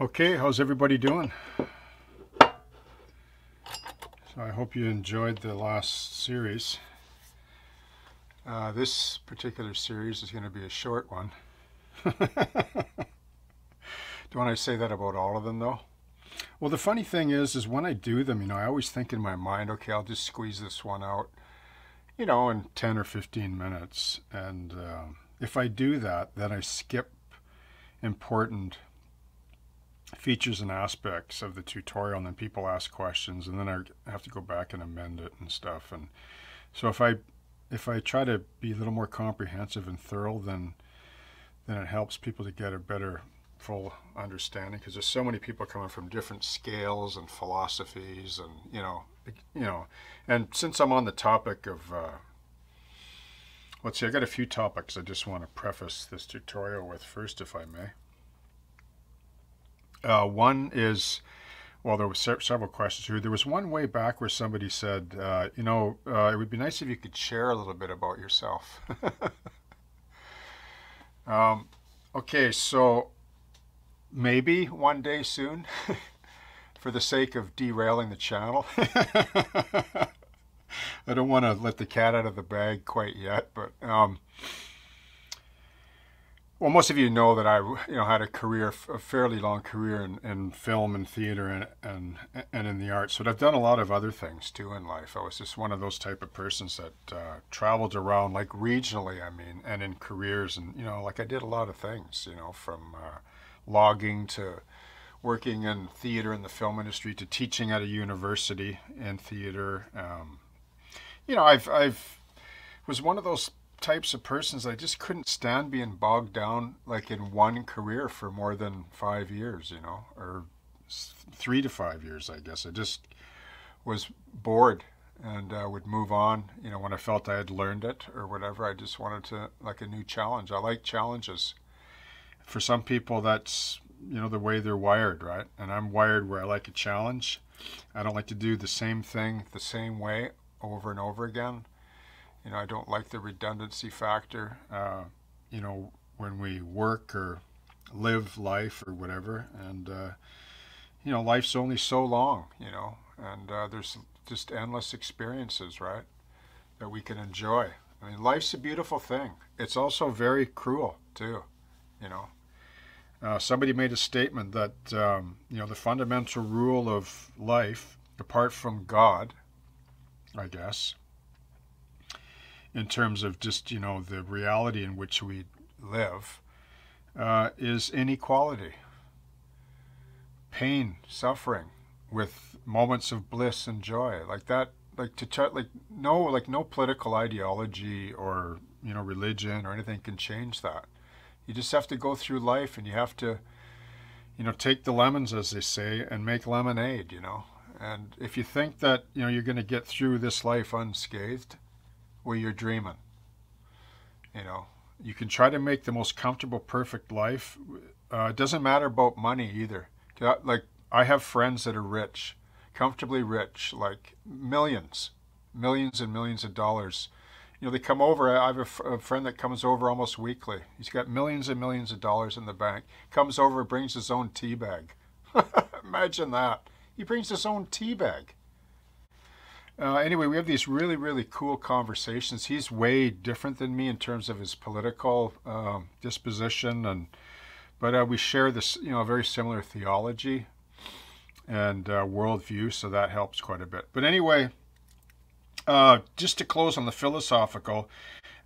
Okay, how's everybody doing? So I hope you enjoyed the last series. Uh, this particular series is going to be a short one. Don't I say that about all of them though? Well, the funny thing is, is when I do them, you know, I always think in my mind, okay, I'll just squeeze this one out, you know, in 10 or 15 minutes. And um, if I do that, then I skip important features and aspects of the tutorial and then people ask questions and then I have to go back and amend it and stuff and so if I if I try to be a little more comprehensive and thorough then then it helps people to get a better full understanding because there's so many people coming from different scales and philosophies and you know you know and since I'm on the topic of uh, let's see I got a few topics I just want to preface this tutorial with first if I may uh, one is, well, there were se several questions here. There was one way back where somebody said, uh, you know, uh, it would be nice if you could share a little bit about yourself. um, okay, so maybe one day soon, for the sake of derailing the channel. I don't want to let the cat out of the bag quite yet, but um, well, most of you know that I, you know, had a career, a fairly long career in, in film and theater and, and and in the arts. But I've done a lot of other things too in life. I was just one of those type of persons that uh, traveled around, like regionally, I mean, and in careers, and you know, like I did a lot of things, you know, from uh, logging to working in theater in the film industry to teaching at a university in theater. Um, you know, I've I've was one of those types of persons I just couldn't stand being bogged down like in one career for more than five years, you know, or three to five years, I guess. I just was bored and uh, would move on, you know, when I felt I had learned it or whatever. I just wanted to, like a new challenge. I like challenges. For some people, that's, you know, the way they're wired, right? And I'm wired where I like a challenge. I don't like to do the same thing the same way over and over again. You know, I don't like the redundancy factor. Uh, you know, when we work or live life or whatever, and uh, you know, life's only so long. You know, and uh, there's just endless experiences, right, that we can enjoy. I mean, life's a beautiful thing. It's also very cruel too. You know, uh, somebody made a statement that um, you know the fundamental rule of life, apart from God, I guess, in terms of just you know the reality in which we live uh, is inequality pain suffering with moments of bliss and joy. Like that like to ch- like no like no political ideology or you know religion or anything can change that. You just have to go through life and you have to you know take the lemons as they say and make lemonade you know? And if you think that you know you're going to get through this life unscathed where you're dreaming. You know, you can try to make the most comfortable, perfect life. Uh, it doesn't matter about money either. Like, I have friends that are rich, comfortably rich, like millions, millions and millions of dollars. You know, they come over. I have a, friend that comes over almost weekly. He's got millions and millions of dollars in the bank. Comes over, brings his own tea bag. Imagine that. He brings his own tea bag. Uh, anyway, we have these really, really cool conversations. He's way different than me in terms of his political um, disposition, and but uh, we share this, you know, very similar theology and uh, worldview, so that helps quite a bit. But anyway, uh, just to close on the philosophical,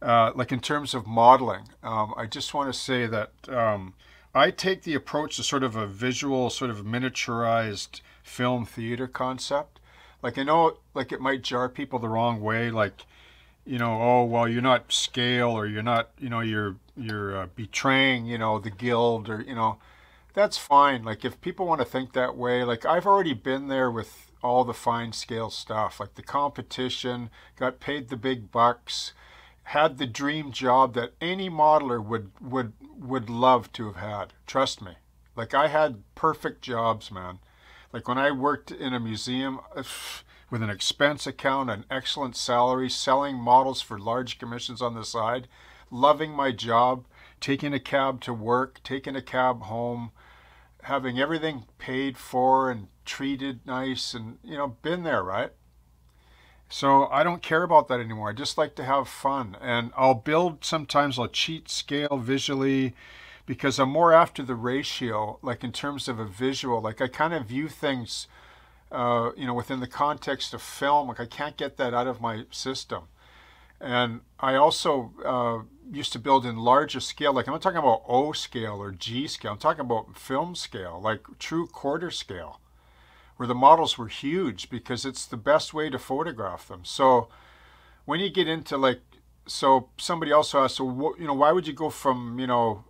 uh, like in terms of modeling, um, I just want to say that um, I take the approach to sort of a visual, sort of miniaturized film theater concept like I know like it might jar people the wrong way like you know oh well you're not scale or you're not you know you're you're uh, betraying you know the guild or you know that's fine. Like if people want to think that way like I've already been there with all the fine scale stuff like the competition got paid the big bucks had the dream job that any modeler would would would love to have had. Trust me. Like I had perfect jobs man like when I worked in a museum with an expense account, an excellent salary, selling models for large commissions on the side, loving my job, taking a cab to work, taking a cab home, having everything paid for and treated nice and, you know, been there, right? So I don't care about that anymore. I just like to have fun. And I'll build sometimes, I'll cheat scale visually because I'm more after the ratio, like in terms of a visual. Like I kind of view things, uh, you know, within the context of film. Like I can't get that out of my system. And I also uh, used to build in larger scale. Like I'm not talking about O scale or G scale. I'm talking about film scale, like true quarter scale, where the models were huge because it's the best way to photograph them. So when you get into like, so somebody also asked, so you know, why would you go from you know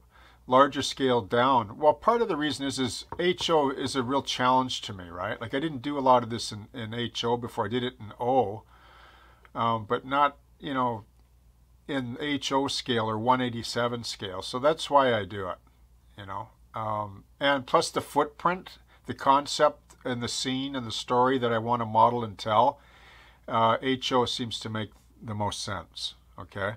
larger scale down? Well, part of the reason is is HO is a real challenge to me, right? Like I didn't do a lot of this in, in HO before I did it in O, um, but not you know, in HO scale or 187 scale. So that's why I do it, you know. Um, and plus the footprint, the concept and the scene and the story that I want to model and tell, uh, HO seems to make the most sense, okay?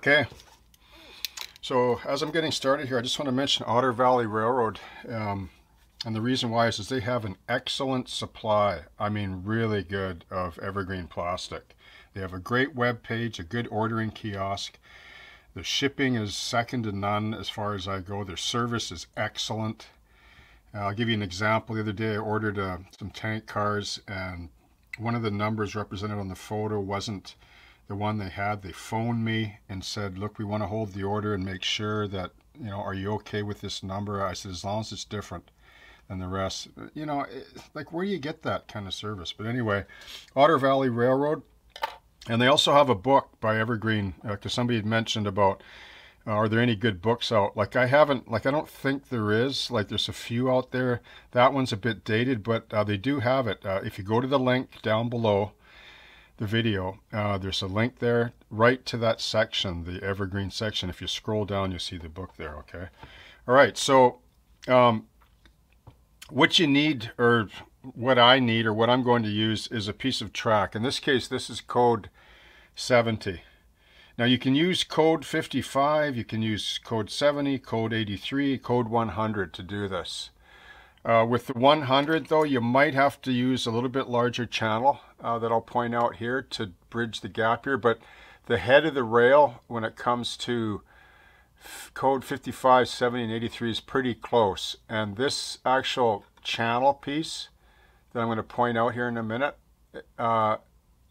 Okay, so as I'm getting started here, I just want to mention Otter Valley Railroad. Um, and the reason why is, is they have an excellent supply, I mean really good, of evergreen plastic. They have a great web page, a good ordering kiosk. The shipping is second to none as far as I go. Their service is excellent. Uh, I'll give you an example. The other day I ordered uh, some tank cars and one of the numbers represented on the photo wasn't the one they had, they phoned me and said, look, we want to hold the order and make sure that, you know, are you okay with this number? I said, as long as it's different than the rest. You know, it, like where do you get that kind of service? But anyway, Otter Valley Railroad. And they also have a book by Evergreen, because uh, somebody had mentioned about, uh, are there any good books out? Like I haven't, like I don't think there is. Like there's a few out there. That one's a bit dated, but uh, they do have it. Uh, if you go to the link down below, the video, uh, there's a link there right to that section, the evergreen section. If you scroll down, you'll see the book there, okay? All right, so um, what you need, or what I need, or what I'm going to use is a piece of track. In this case, this is code 70. Now you can use code 55, you can use code 70, code 83, code 100 to do this. Uh, with the 100 though, you might have to use a little bit larger channel uh, that I'll point out here to bridge the gap here. But the head of the rail, when it comes to code 55, 70, and 83 is pretty close. And this actual channel piece that I'm going to point out here in a minute uh,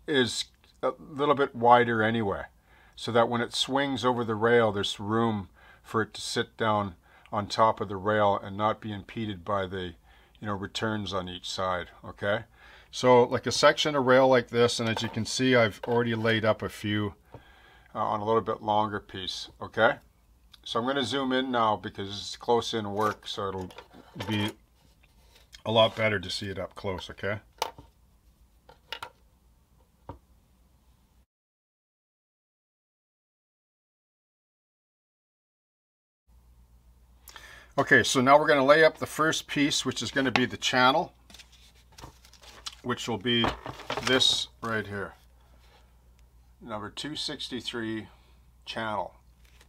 is a little bit wider anyway. So that when it swings over the rail, there's room for it to sit down on top of the rail and not be impeded by the you know returns on each side okay? So like a section of rail like this and as you can see I've already laid up a few uh, on a little bit longer piece okay? So I'm going to zoom in now because it's close in work so it'll be a lot better to see it up close okay Okay, so now we're going to lay up the first piece, which is going to be the channel, which will be this right here. Number 263 channel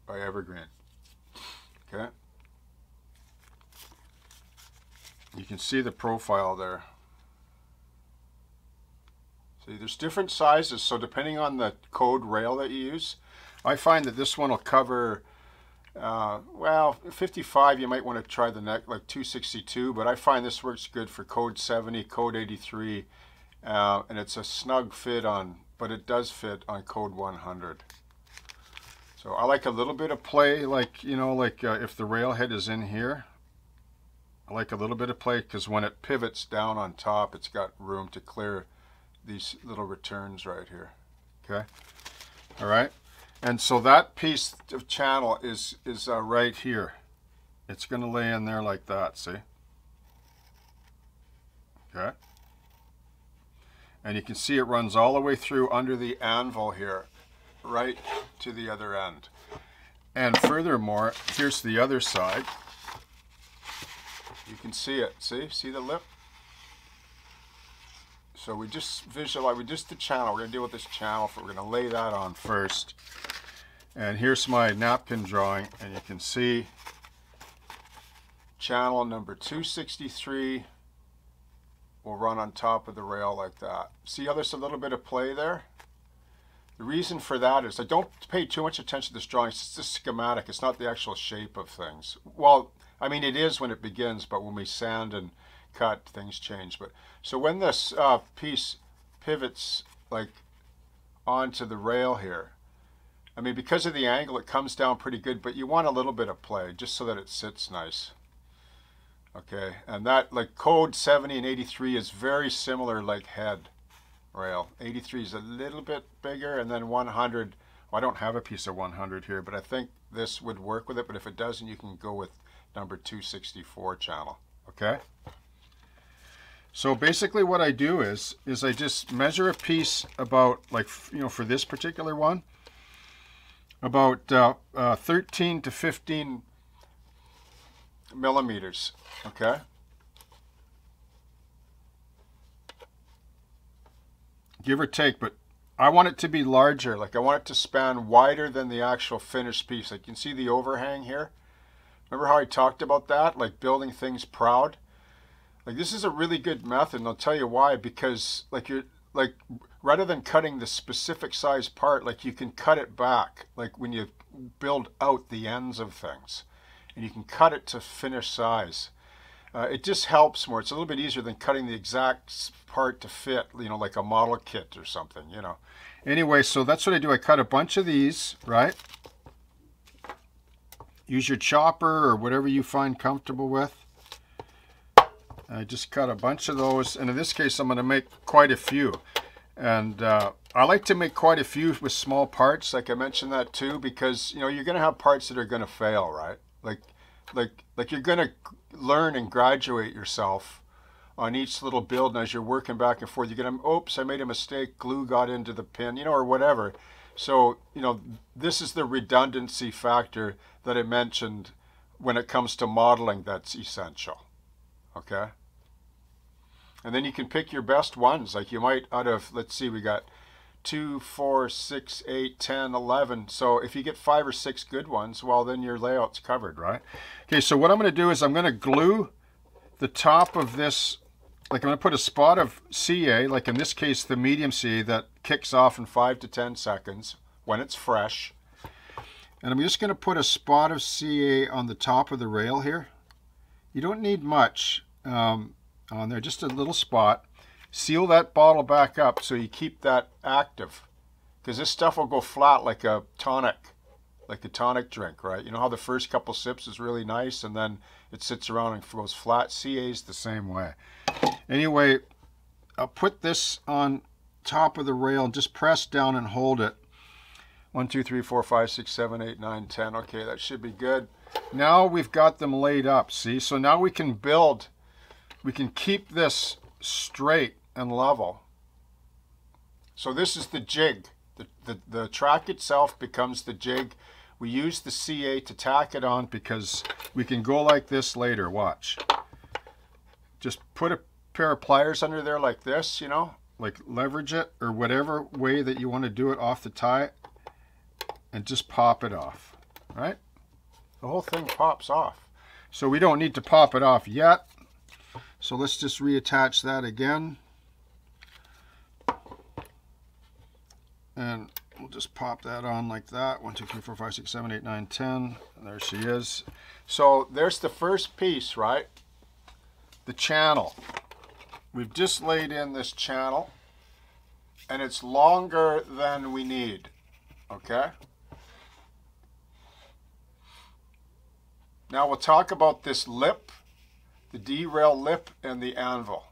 by Evergreen. Okay. You can see the profile there. See, there's different sizes, so depending on the code rail that you use, I find that this one will cover uh, well, 55, you might want to try the neck like 262, but I find this works good for code 70, code 83, uh, and it's a snug fit on, but it does fit on code 100. So I like a little bit of play, like, you know, like uh, if the rail head is in here, I like a little bit of play because when it pivots down on top, it's got room to clear these little returns right here. Okay. All right. And so that piece of channel is, is uh, right here. It's going to lay in there like that, see? Okay. And you can see it runs all the way through under the anvil here, right to the other end. And furthermore, here's the other side. You can see it, see? See the lip? So we just visualize, we just the channel. We're gonna deal with this channel, we're gonna lay that on first. And here's my napkin drawing, and you can see channel number 263 will run on top of the rail like that. See how there's a little bit of play there? The reason for that is I don't pay too much attention to this drawing. It's just schematic. It's not the actual shape of things. Well, I mean, it is when it begins, but when we sand and cut, things change. But So when this uh, piece pivots like onto the rail here, I mean, because of the angle, it comes down pretty good, but you want a little bit of play just so that it sits nice. Okay, and that, like code 70 and 83 is very similar like head rail. 83 is a little bit bigger, and then 100, well, I don't have a piece of 100 here, but I think this would work with it, but if it doesn't, you can go with number 264 channel. Okay? So basically what I do is, is I just measure a piece about, like, you know, for this particular one, about uh, uh, 13 to 15 millimeters, okay? Give or take, but I want it to be larger. Like I want it to span wider than the actual finished piece. Like you can see the overhang here. Remember how I talked about that? Like building things proud? Like this is a really good method and I'll tell you why. Because like you're like rather than cutting the specific size part, like you can cut it back. Like when you build out the ends of things and you can cut it to finished size. Uh, it just helps more. It's a little bit easier than cutting the exact part to fit, you know, like a model kit or something, you know. Anyway, so that's what I do. I cut a bunch of these, right? Use your chopper or whatever you find comfortable with. I just cut a bunch of those, and in this case, I'm going to make quite a few. And uh, I like to make quite a few with small parts, like I mentioned that too, because, you know, you're going to have parts that are going to fail, right? Like, like, like you're going to learn and graduate yourself on each little build. And as you're working back and forth, you're going to, oops, I made a mistake. Glue got into the pin, you know, or whatever. So, you know, this is the redundancy factor that I mentioned when it comes to modeling that's essential. Okay? And then you can pick your best ones. Like you might, out of, let's see, we got 2, 4, 6, 8, 10, 11. So if you get five or six good ones, well, then your layout's covered, right? Okay, so what I'm going to do is I'm going to glue the top of this, like I'm going to put a spot of CA, like in this case, the medium CA that kicks off in 5 to 10 seconds when it's fresh. And I'm just going to put a spot of CA on the top of the rail here. You don't need much um, on there, just a little spot. Seal that bottle back up so you keep that active. Because this stuff will go flat like a tonic, like a tonic drink, right? You know how the first couple sips is really nice and then it sits around and goes flat? CA's the same way. Anyway, I'll put this on top of the rail and just press down and hold it. One, two, three, four, five, six, seven, eight, nine, ten. Okay, that should be good. Now we've got them laid up, see? So now we can build, we can keep this straight and level. So this is the jig. The, the, the track itself becomes the jig. We use the CA to tack it on because we can go like this later. Watch. Just put a pair of pliers under there like this, you know, like leverage it or whatever way that you want to do it off the tie and just pop it off, right? The whole thing pops off. So we don't need to pop it off yet. So let's just reattach that again. And we'll just pop that on like that. One, two, three, four, five, six, seven, eight, nine, ten. There she is. So there's the first piece, right? The channel. We've just laid in this channel and it's longer than we need, okay? Now we'll talk about this lip the derail lip and the anvil.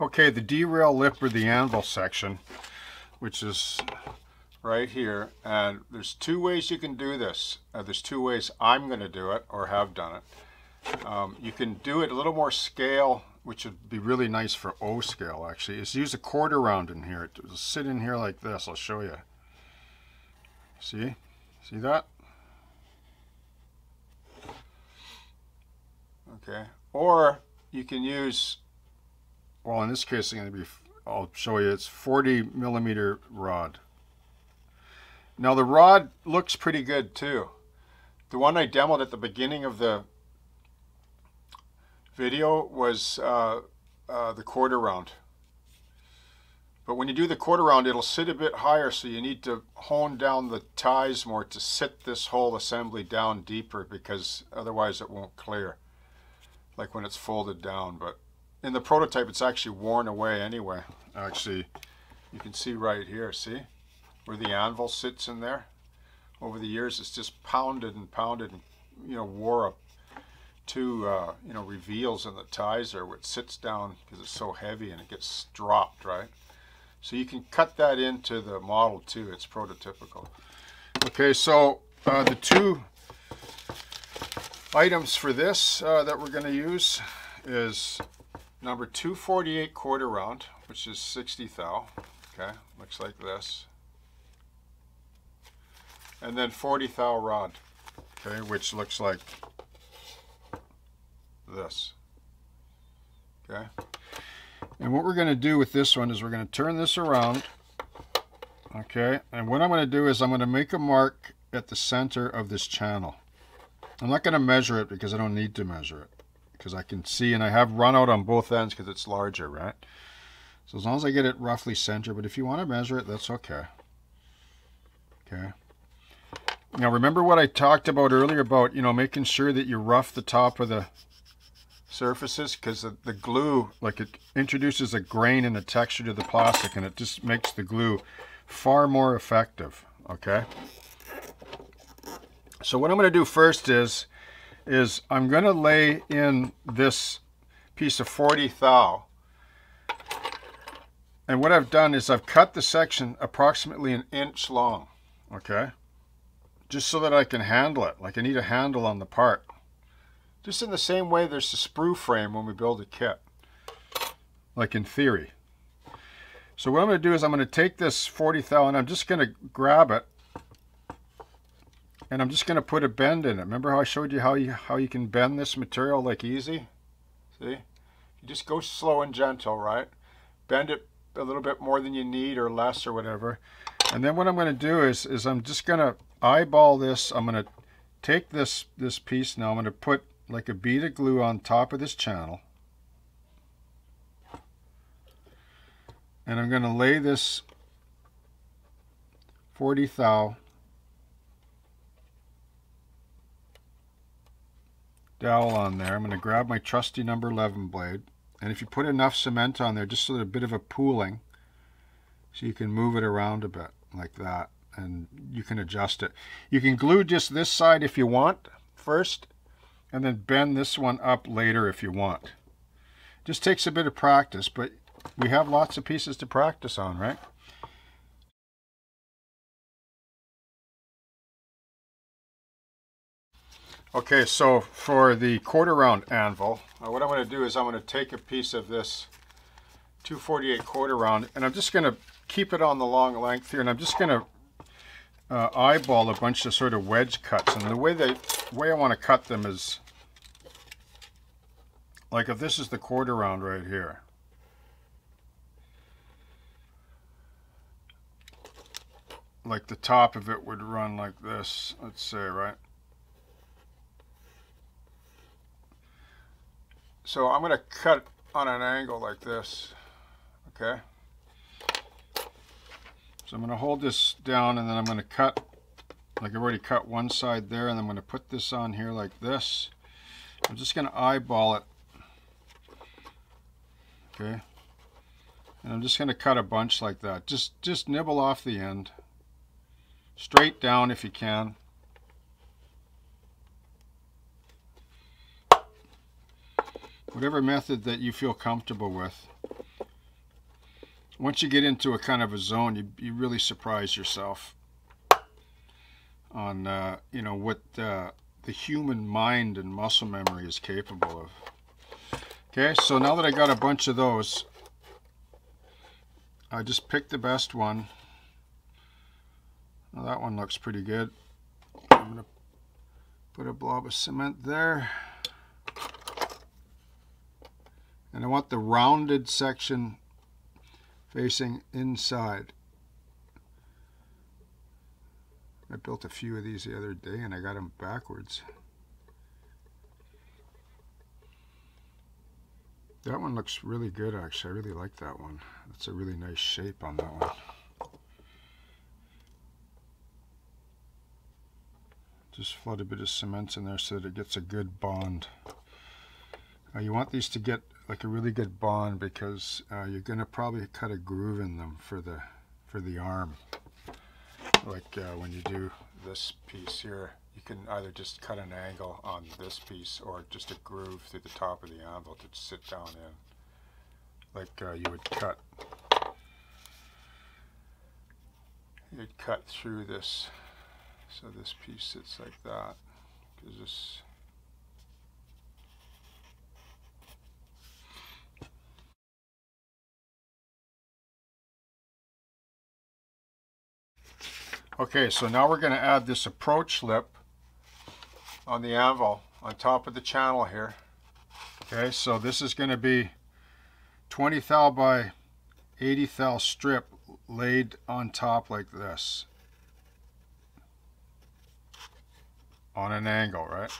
Okay, the derail lip or the anvil section, which is right here, and there's two ways you can do this. Uh, there's two ways I'm going to do it, or have done it. Um, you can do it a little more scale, which would be really nice for O scale, actually, is use a quarter round in here. It'll sit in here like this. I'll show you. See? See that? Okay. Or you can use well in this case I'm going to be I'll show you it's 40 millimeter rod now the rod looks pretty good too the one I demoed at the beginning of the video was uh, uh, the quarter round but when you do the quarter round it'll sit a bit higher so you need to hone down the ties more to sit this whole assembly down deeper because otherwise it won't clear like when it's folded down. But in the prototype it's actually worn away anyway. Actually you can see right here see? Where the anvil sits in there. Over the years it's just pounded and pounded and you know wore up two uh, you know reveals in the ties there it sits down because it's so heavy and it gets dropped right so you can cut that into the model too it's prototypical okay so uh, the two items for this uh, that we're going to use is Number 248 quarter round, which is 60 thou. Okay, looks like this. And then 40 thou rod, okay, which looks like this. Okay. And what we're going to do with this one is we're going to turn this around. Okay. And what I'm going to do is I'm going to make a mark at the center of this channel. I'm not going to measure it because I don't need to measure it because I can see and I have run out on both ends because it's larger, right? So as long as I get it roughly center, but if you want to measure it, that's okay. Okay. Now remember what I talked about earlier about, you know, making sure that you rough the top of the surfaces because the, the glue, like it introduces a grain and a texture to the plastic and it just makes the glue far more effective, okay? So what I'm going to do first is is I'm going to lay in this piece of 40 thou. And what I've done is I've cut the section approximately an inch long, okay? Just so that I can handle it, like I need a handle on the part. Just in the same way there's the sprue frame when we build a kit, like in theory. So what I'm going to do is I'm going to take this 40 thou and I'm just going to grab it and I'm just going to put a bend in it. Remember how I showed you how you how you can bend this material like easy? See? You just go slow and gentle, right? Bend it a little bit more than you need or less or whatever. And then what I'm going to do is, is I'm just going to eyeball this. I'm going to take this, this piece now. I'm going to put like a bead of glue on top of this channel. And I'm going to lay this 40 thou dowel on there. I'm going to grab my trusty number 11 blade. And if you put enough cement on there, just so that a bit of a pooling, so you can move it around a bit like that. And you can adjust it. You can glue just this side if you want first, and then bend this one up later if you want. Just takes a bit of practice, but we have lots of pieces to practice on, right? Okay, so for the quarter round anvil, uh, what I'm going to do is I'm going to take a piece of this 248 quarter round and I'm just going to keep it on the long length here and I'm just going to uh, eyeball a bunch of sort of wedge cuts and the way they way I want to cut them is like if this is the quarter round right here like the top of it would run like this let's say right So I'm going to cut on an angle like this, okay? So I'm going to hold this down and then I'm going to cut, like I've already cut one side there, and I'm going to put this on here like this. I'm just going to eyeball it, okay? And I'm just going to cut a bunch like that. Just, just nibble off the end. straight down if you can. Whatever method that you feel comfortable with. Once you get into a kind of a zone, you, you really surprise yourself on, uh, you know, what uh, the human mind and muscle memory is capable of. Okay, so now that I got a bunch of those, I just picked the best one. Well, that one looks pretty good. I'm going to put a blob of cement there. And I want the rounded section facing inside. I built a few of these the other day and I got them backwards. That one looks really good actually. I really like that one. That's a really nice shape on that one. Just flood a bit of cement in there so that it gets a good bond. Uh, you want these to get like a really good bond because uh, you're going to probably cut a groove in them for the for the arm. Like uh, when you do this piece here, you can either just cut an angle on this piece or just a groove through the top of the anvil to sit down in, like uh, you would cut. You'd cut through this, so this piece sits like that, because this Okay, so now we're going to add this approach lip on the anvil on top of the channel here. Okay, so this is going to be 20 thou by 80 thou strip laid on top like this. On an angle, right?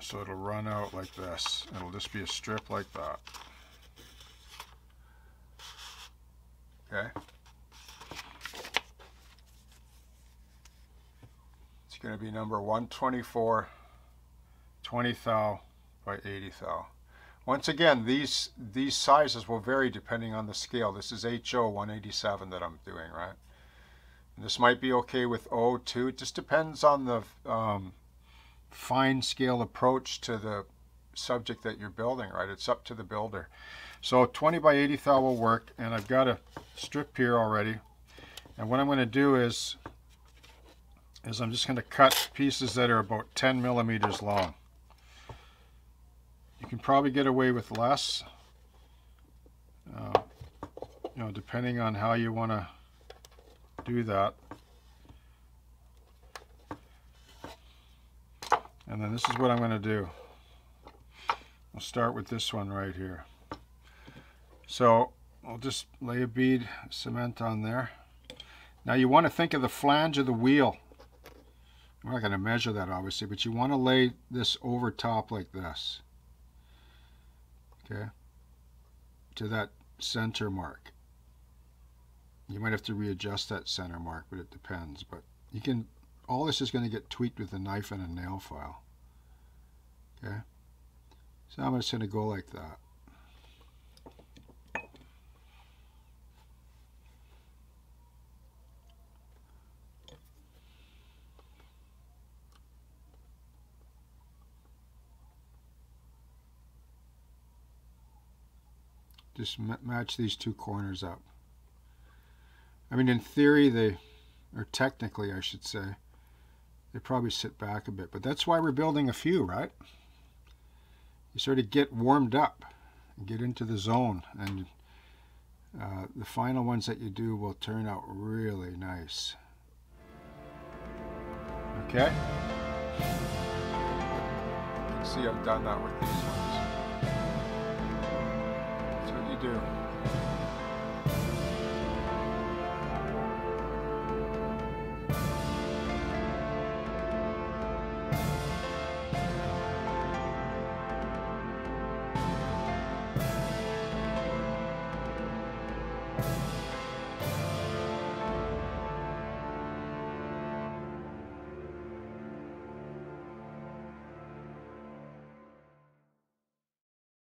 So it'll run out like this. It'll just be a strip like that. Okay. Going to be number 124 20 thou by 80 thou. Once again, these these sizes will vary depending on the scale. This is HO 187 that I'm doing, right? And this might be okay with O2. It just depends on the um, fine scale approach to the subject that you're building, right? It's up to the builder. So 20 by 80 thou will work, and I've got a strip here already. And what I'm going to do is is I'm just going to cut pieces that are about 10 millimeters long. You can probably get away with less, uh, you know, depending on how you want to do that. And then this is what I'm going to do. I'll start with this one right here. So I'll just lay a bead cement on there. Now you want to think of the flange of the wheel we're not going to measure that obviously, but you want to lay this over top like this. Okay? To that center mark. You might have to readjust that center mark, but it depends. But you can, all this is going to get tweaked with a knife and a nail file. Okay? So I'm just going to go like that. Just match these two corners up. I mean, in theory, they, or technically, I should say, they probably sit back a bit. But that's why we're building a few, right? You sort of get warmed up, and get into the zone, and uh, the final ones that you do will turn out really nice. Okay? You can see I've done that with these ones do.